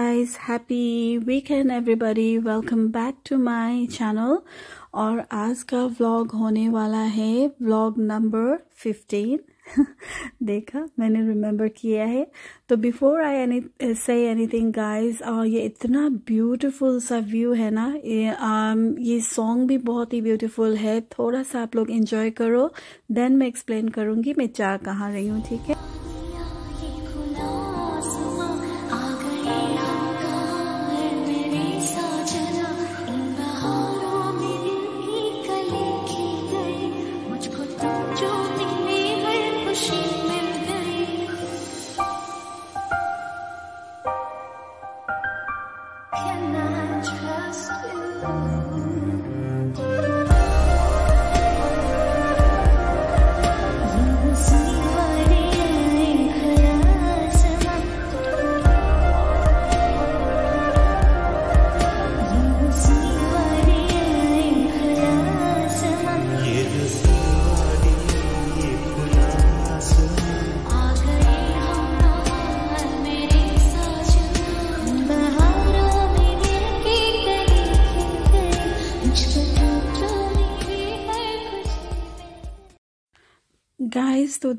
guys. Happy weekend everybody. Welcome back to my channel. और आज का व्लॉग होने वाला है व्लॉग नंबर 15 देखा मैंने रिमेम्बर किया है। तो बिफोर आई एनी से एनीथिंग गाइस और ये इतना ब्यूटीफुल सा व्यू है ना। ये um, ये सॉन्ग भी बहुत ही ब्यूटीफुल है। थोड़ा सा आप लोग इंजॉय करो। देन मैं एक्सप्लेन करूँगी मैं जा कहाँ रही हूँ ठीक है?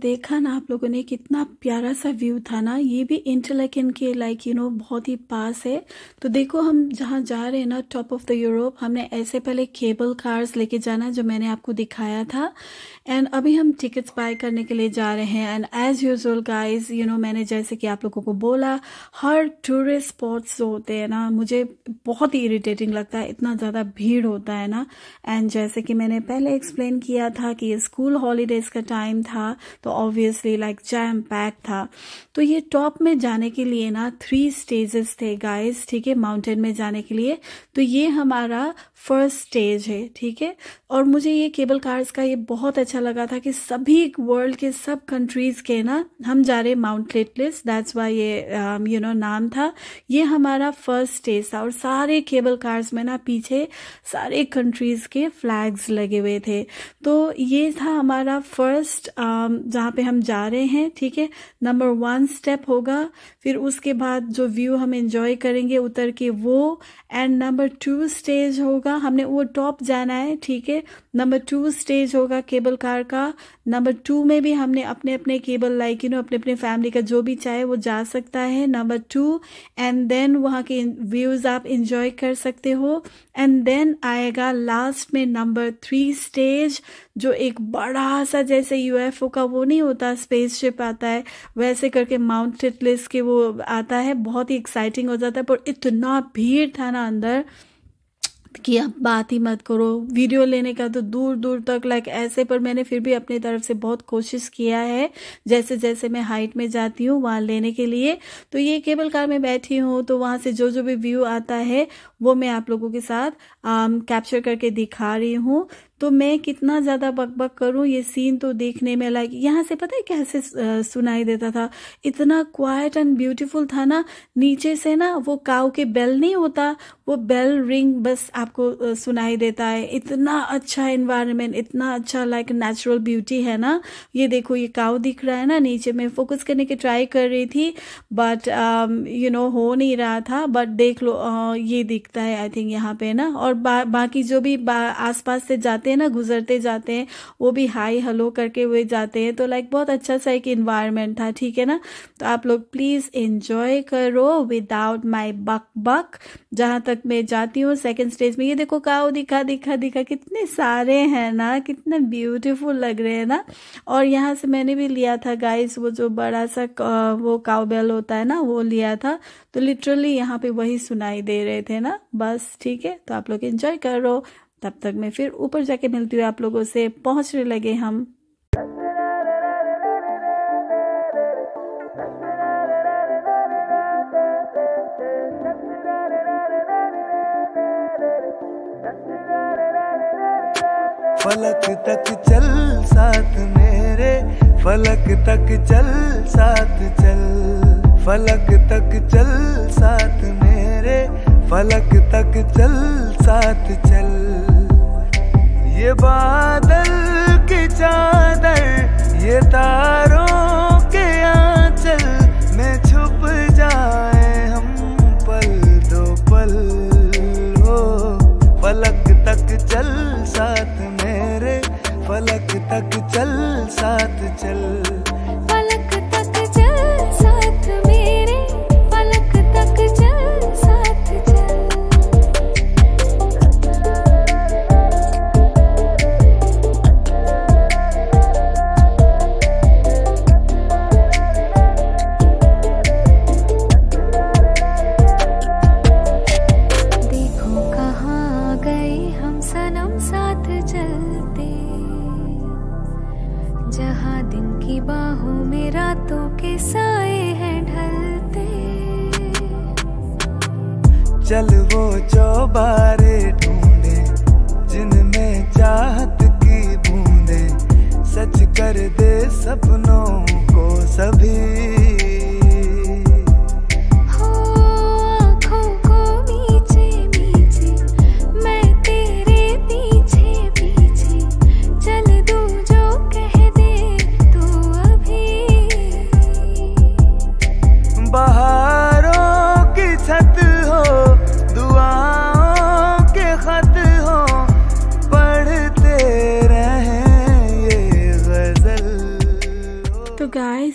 देखा ना आप लोगों ने, कितना प्यारा सा व्यू था ना। ये भी इंटरलेकिन के लाइक यू नो बहुत ही पास है। तो देखो हम जहाँ जा रहे हैं ना टॉप ऑफ़ द यूरोप हमने ऐसे पहले केबल कार्स लेके जाना जो मैंने आपको दिखाया था। एंड अभी हम टिकट्स बाय करने के लिए जा रहे हैं। And as usual guys you know मैंने जैसे कि आप लोगों को बोला, हर टूरिस्ट स्पॉट्स जो होते हैं ना, मुझे बहुत ही इरिटेटिंग लगता है। इतना ज़्यादा भीड़ होता है ना। एंड जैसे कि मैंने पहले एक्सप्लेन किया था कि ये स्कूल हॉलीडेज का टाइम था तो ऑब्वियसली लाइक जैम पैक था। तो ये टॉप में जाने के लिए ना थ्री स्टेजेस थे गाइस ठीक है? माउंटेन में जाने के लिए। तो ये हमारा फ़र्स्ट स्टेज है ठीक है? और मुझे ये केबल कार्स का ये बहुत अच्छा लगा था कि सभी वर्ल्ड के सब कंट्रीज़ के ना हम जा रहे माउंट लेटलिस दैट्स वाई ये यू नो नाम था। ये हमारा फ़र्स्ट स्टेज था और सारे केबल कार्स में ना पीछे सारे कंट्रीज़ के फ्लैग्स लगे हुए थे। तो ये था हमारा फ़र्स्ट um, जहाँ पे हम जा रहे हैं ठीक है? नंबर वन स्टेप होगा फिर उसके बाद जो व्यू हम एंजॉय करेंगे उतर के वो एंड नंबर टू स्टेज होगा हमने वो टॉप जाना है, ठीक है? नंबर टू स्टेज होगा केबल कार का। नंबर टू में भी हमने अपने अपने केबल लाइक यू नो अपने अपने फैमिली का जो भी चाहे वो जा सकता है। नंबर टू एंड देन वहाँ के व्यूज़ आप इंजॉय कर सकते हो। एंड देन आएगा लास्ट में नंबर थ्री स्टेज जो एक बड़ा सा जैसे यूएफओ का वो नहीं होता स्पेसशिप आता है, वैसे करके माउंट टिटलिस के वो आता है, बहुत ही एक्साइटिंग हो जाता है, पर इतना भीड़ था ना अंदर। कि आप बात ही मत करो। वीडियो लेने का तो दूर दूर तक लाइक ऐसे पर मैंने फिर भी अपनी तरफ़ से बहुत कोशिश किया है। जैसे जैसे मैं हाइट में जाती हूँ, वहाँ लेने के लिए। तो ये केबल कार में बैठी हूँ तो वहाँ से जो जो भी व्यू आता है, वो मैं आप लोगों के साथ कैप्चर करके दिखा रही हूँ। तो मैं कितना ज़्यादा बकबक करूँ? ये सीन तो देखने में लाइक यहाँ से पता है कैसे सुनाई देता था? इतना क्वाइट एंड ब्यूटीफुल था ना नीचे से ना वो काव के बेल नहीं होता वो बेल रिंग बस आपको सुनाई देता है। इतना अच्छा इन्वायरमेंट इतना अच्छा लाइक नेचुरल ब्यूटी है ना। ये देखो ये काव दिख रहा है ना नीचे में फोकस करने की ट्राई कर रही थी बट यू नो हो नहीं रहा था बट देख लो uh, ये दिखता है आई थिंक यहाँ पे ना। और बा, बाकी जो भी बा, आसपास से जाते हैं ना, गुजरते जाते हैं, वो भी हाई हलो करके हुए जाते हैं तो लाइक बहुत अच्छा सा एक इन्वायरमेंट था, ठीक है ना? तो आप लोग प्लीज़ एंजॉय करो विदाउट माई बक बक जहाँ तक मैं जाती हूँ सेकेंड स्टेज में, ये देखो काओ दिखा दिखा दिखा, कितने सारे हैं ना, कितने ब्यूटीफुल लग रहे हैं ना? और यहाँ से मैंने भी लिया था गाइस वो जो बड़ा सा वो काउ बेल होता है ना, वो लिया था तो लिटरली यहाँ पे वही सुनाई दे रहे थे ना? बस, ठीक है? तो आप लोग एंजॉय करो। तब तक मैं फिर ऊपर जाके मिलती हूँ आप लोगों से। पहुँचने लगे हम। फलक तक चल साथ मेरे, फलक तक चल साथ चल। फलक तक चल साथ मेरे, फलक तक चल साथ चल। ये बादल की चादर, ये तारों के आंचल, में छुप जाए हम पल दो पल। हो फलक तक चल साथ मेरे, फलक तक चल साथ चल। वो चौबारे ढूंढे जिनमें चाहत की बूंदे। सच कर दे सपनों को सभी।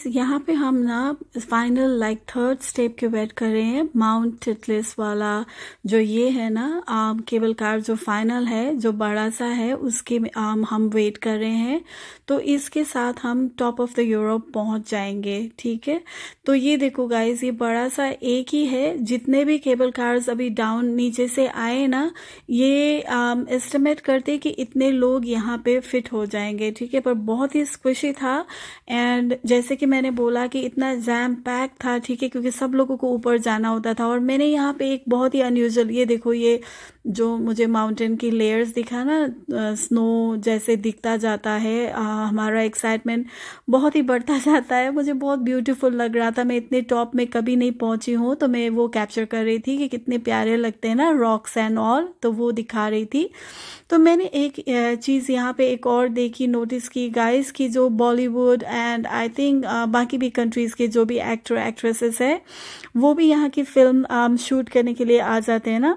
यहाँ पे हम ना फाइनल लाइक थर्ड स्टेप के वेट कर रहे हैं माउंट टिटलिस वाला, जो ये है ना, आम केबल कार जो फाइनल है, जो बड़ा सा है, उसके आम हम वेट कर रहे हैं। तो इसके साथ हम टॉप ऑफ़ द यूरोप पहुँच जाएँगे, ठीक है? तो ये देखो गाइज़ ये बड़ा सा एक ही है, जितने भी केबल कार्स अभी डाउन नीचे से आए ना, ये एस्टिमेट करते कि इतने लोग यहाँ पे फिट हो जाएँगे, ठीक है? पर बहुत ही स्क्विशी था एंड जैसे कि मैंने बोला कि इतना जैम पैक था, ठीक है, क्योंकि सब लोगों को ऊपर जाना होता था और मैंने यहाँ पे एक बहुत ही अनयूजल ये देखो, ये जो मुझे माउंटेन की लेयर्स दिखा ना स्नो जैसे दिखता जाता है आ, हमारा एक्साइटमेंट बहुत ही बढ़ता जाता है। मुझे बहुत ब्यूटीफुल लग रहा था। मैं इतने टॉप में कभी नहीं पहुँची हूँ तो मैं वो कैप्चर कर रही थी कि कितने प्यारे लगते हैं ना रॉक्स एंड ऑल तो वो दिखा रही थी। तो मैंने एक चीज़ यहाँ पे एक और देखी नोटिस की गाइस की जो बॉलीवुड एंड आई थिंक बाकी भी कंट्रीज़ के जो भी एक्टर एक्ट्रेसेस है वो भी यहाँ की फ़िल्म शूट करने के लिए आ जाते हैं ना।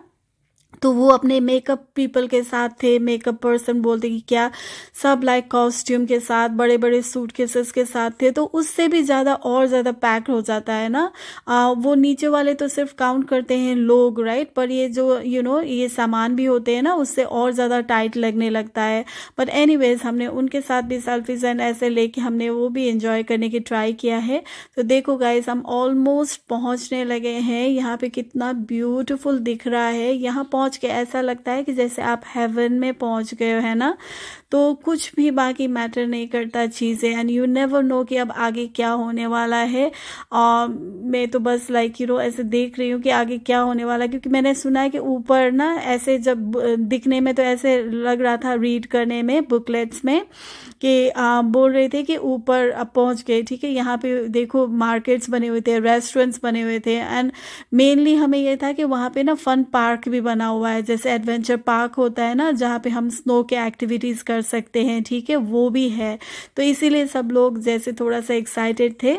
तो वो अपने मेकअप पीपल के साथ थे मेकअप पर्सन बोलते कि क्या सब लाइक कॉस्ट्यूम के साथ बड़े बड़े सूट केसेस के साथ थे तो उससे भी ज़्यादा और ज़्यादा पैक हो जाता है ना? आ, वो नीचे वाले तो सिर्फ़ काउंट करते हैं लोग राइट पर ये जो यू you नो know, ये सामान भी होते हैं ना उससे और ज़्यादा टाइट लगने लगता है। बट एनी हमने उनके साथ भी सेल्फीज एंड ऐसे लेके हमने वो भी इंजॉय करने की ट्राई किया है। तो देखो गाइज़ हम ऑलमोस्ट पहुँचने लगे हैं। यहाँ पे कितना ब्यूटिफुल दिख रहा है। यहाँ पहुँच पहुँच के ऐसा लगता है कि जैसे आप हेवन में पहुँच गए हो, है ना? तो कुछ भी बाकी मैटर नहीं करता चीज़ें एंड यू नेवर नो कि अब आगे क्या होने वाला है। और मैं तो बस लाइक यू नो ऐसे देख रही हूँ कि आगे क्या होने वाला है, क्योंकि मैंने सुना है कि ऊपर ना ऐसे जब दिखने में तो ऐसे लग रहा था रीड करने में बुकलेट्स में, कि बोल रहे थे कि ऊपर अब पहुँच गए, ठीक है? यहाँ पे देखो मार्केट्स बने हुए थे रेस्टोरेंट्स बने हुए थे एंड मेनली हमें ये था कि वहाँ पे ना फन पार्क भी बना हुआ है, जैसे एडवेंचर पार्क होता है ना, जहाँ पे हम स्नो के एक्टिविटीज़ कर सकते हैं, ठीक है? वो भी है। तो इसीलिए सब लोग जैसे थोड़ा सा एक्साइटेड थे।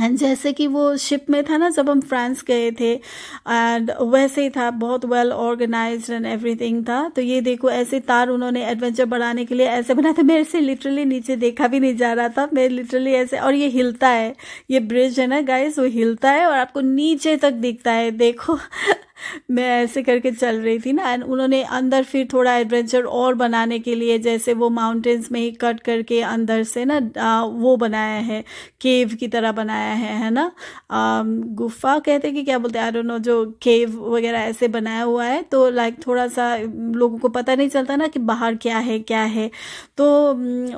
एंड जैसे कि वो शिप में था ना, जब हम फ्रांस गए थे एंड वैसे ही था, बहुत वेल ऑर्गेनाइज्ड एंड एवरीथिंग था। तो ये देखो, ऐसे तार उन्होंने एडवेंचर बढ़ाने के लिए ऐसे बनाया था। मेरे से लिटरली नीचे देखा भी नहीं जा रहा था। मैं लिटरली ऐसे, और ये हिलता है। ये ब्रिज है ना गाइस वो हिलता है और आपको नीचे तक दिखता है। देखो मैं ऐसे करके चल रही थी ना एंड उन्होंने अंदर फिर थोड़ा एडवेंचर और बनाने के लिए जैसे वो माउंटेन्स में ही कट करके अंदर से ना आ, वो बनाया है केव की तरह बनाया है है ना? आ, गुफा कहते हैं कि क्या बोलते हैं? नो जो केव वगैरह ऐसे बनाया हुआ है तो लाइक थोड़ा सा लोगों को पता नहीं चलता ना कि बाहर क्या है क्या है। तो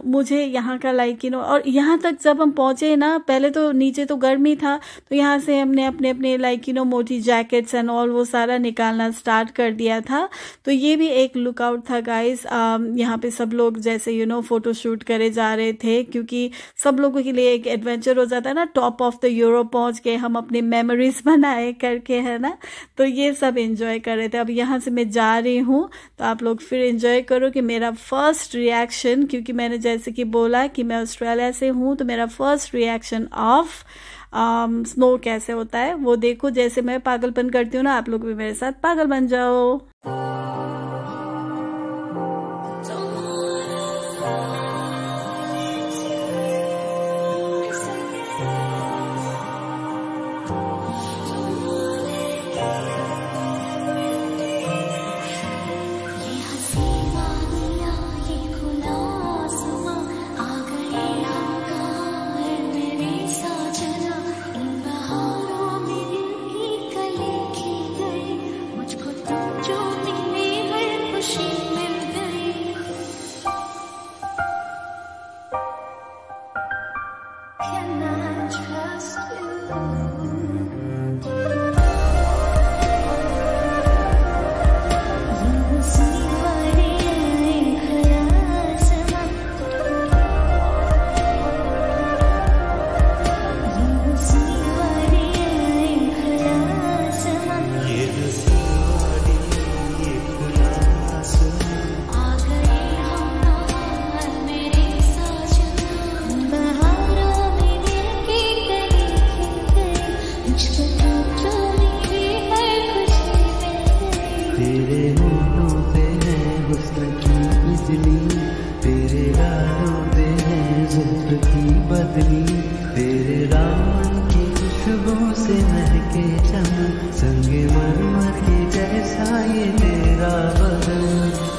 मुझे यहाँ का लाइक यू नो और यहाँ तक जब हम पहुँचे ना पहले तो नीचे तो गर्मी था तो यहाँ से हमने अपने अपने लाइक यू नो मोटी जैकेट्स एंड ऑल वो सारा निकालना स्टार्ट कर दिया था। तो ये भी एक लुकआउट था गाइस यहाँ पे सब लोग जैसे यू नो फ़ोटो शूट करे जा रहे थे, क्योंकि सब लोगों के लिए एक एडवेंचर हो जाता है ना टॉप ऑफ़ द यूरोप पहुँच के हम अपनी मेमोरीज बनाए करके, है ना? तो ये सब इंजॉय कर रहे थे। अब यहाँ से मैं जा रही हूँ तो आप लोग फिर इंजॉय करो कि मेरा फ़र्स्ट रिएक्शन क्योंकि मैंने जैसे कि बोला कि मैं ऑस्ट्रेलिया से हूँ तो मेरा first reaction of snow um, कैसे होता है वो देखो जैसे मैं पागलपन करती हूँ ना आप लोग भी मेरे साथ पागल बन जाओ। चांदनी तेरे राम की खुशबू से महके चमन संग मरमर के जैसा ये तेरा बदन।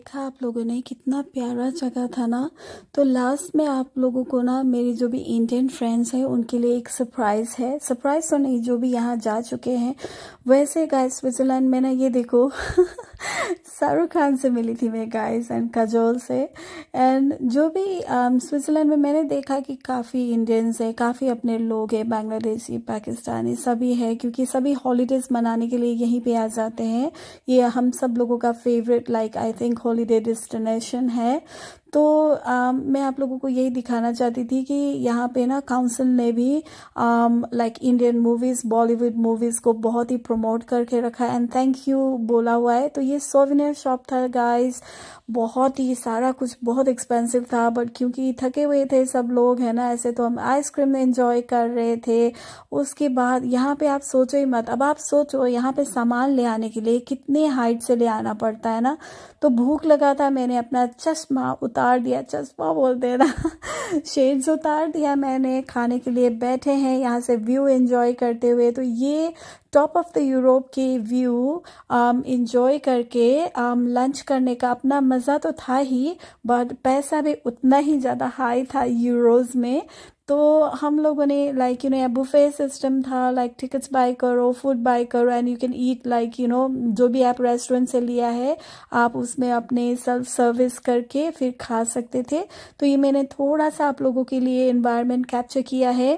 देखा आप लोगों ने, कितना प्यारा जगह था ना। तो लास्ट में आप लोगों को ना, मेरी जो भी इंडियन फ्रेंड्स हैं, उनके लिए एक सरप्राइज़ है। सरप्राइज़ तो नहीं, जो भी यहाँ जा चुके हैं। वैसे गाइस स्विट्जरलैंड में ना ये देखो। शाहरुख खान से मिली थी मैं गाइस एंड काजोल से। एंड जो भी स्विट्ज़रलैंड um, में मैंने देखा कि काफ़ी इंडियंस है काफ़ी अपने लोग हैं बांग्लादेशी पाकिस्तानी सभी है क्योंकि सभी हॉलीडेज़ मनाने के लिए यहीं पे आ जाते हैं। ये हम सब लोगों का favourite like I think holiday destination है। तो आ, मैं आप लोगों को यही दिखाना चाहती थी कि यहाँ पे ना काउंसिल ने भी like Indian movies Bollywood movies को बहुत ही प्रमोट करके रखा है। एंड थैंक यू बोला हुआ है। तो ये सोविनियर शॉप था गाइस बहुत ही सारा कुछ बहुत एक्सपेंसिव था बट क्योंकि थके हुए थे सब लोग है ना? ऐसे तो हम आइसक्रीम एंजॉय कर रहे थे। उसके बाद यहाँ पे आप सोचो ही मत। अब आप सोचो यहाँ पे सामान ले आने के लिए कितने हाइट से ले आना पड़ता है ना? तो भूख लगा था मैंने अपना चश्मा उतार दिया चश्मा बोलते हैं ना। शेड्स उतार दिया मैंने खाने के लिए बैठे हैं यहाँ से व्यू एंजॉय करते हुए। तो ये टॉप ऑफ़ द यूरोप के व्यू इंजॉय करके लंच um, करने का अपना मज़ा तो था ही बट पैसा भी उतना ही ज़्यादा हाई था यूरोज में। तो हम लोगों ने like you know buffet system था लाइक टिकट्स बाय करो फ़ूड बाय करो and you can eat like you know जो भी आप रेस्टोरेंट से लिया है आप उसमें अपने सेल्फ सर्विस करके फिर खा सकते थे। तो ये मैंने थोड़ा सा आप लोगों के लिए इन्वायरमेंट कैप्चर किया है।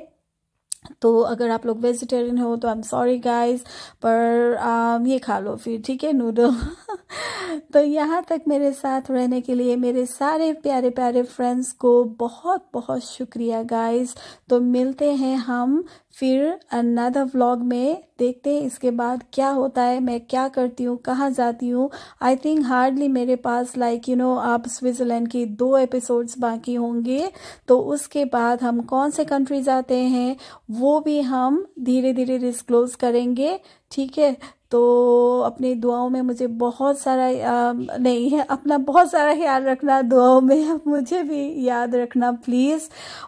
तो अगर आप लोग वेजिटेरियन हो तो आई एम सॉरी गाइस पर आ, ये खा लो फिर ठीक है नूडल तो यहाँ तक मेरे साथ रहने के लिए मेरे सारे प्यारे प्यारे फ्रेंड्स को बहुत बहुत शुक्रिया गाइस तो मिलते हैं हम फिर अनदर व्लॉग में देखते हैं इसके बाद क्या होता है मैं क्या करती हूँ कहाँ जाती हूँ। आई थिंक हार्डली मेरे पास लाइक यू नो आप स्विट्ज़रलैंड की दो एपिसोड्स बाकी होंगे तो उसके बाद हम कौन से कंट्री जाते हैं वो भी हम धीरे धीरे डिस्क्लोज करेंगे ठीक है? तो अपनी दुआओं में मुझे बहुत सारा आ, नहीं है अपना बहुत सारा ख्याल रखना दुआओं में मुझे भी याद रखना प्लीज़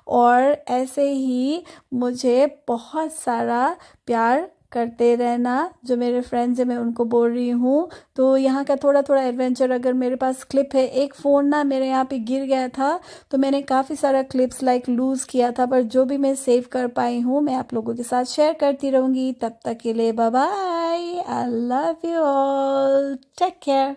और ऐसे ही मुझे बहुत सारा प्यार करते रहना। जो मेरे फ्रेंड्स हैं, मैं उनको बोल रही हूँ। तो यहाँ का थोड़ा थोड़ा एडवेंचर अगर मेरे पास क्लिप है, एक फ़ोन ना मेरे यहाँ पे गिर गया था तो मैंने काफ़ी सारा क्लिप्स लाइक लूज़ किया था, पर जो भी मैं सेव कर पाई हूँ, मैं आप लोगों के साथ शेयर करती रहूँगी। तब तक के लिए bye I love you all take care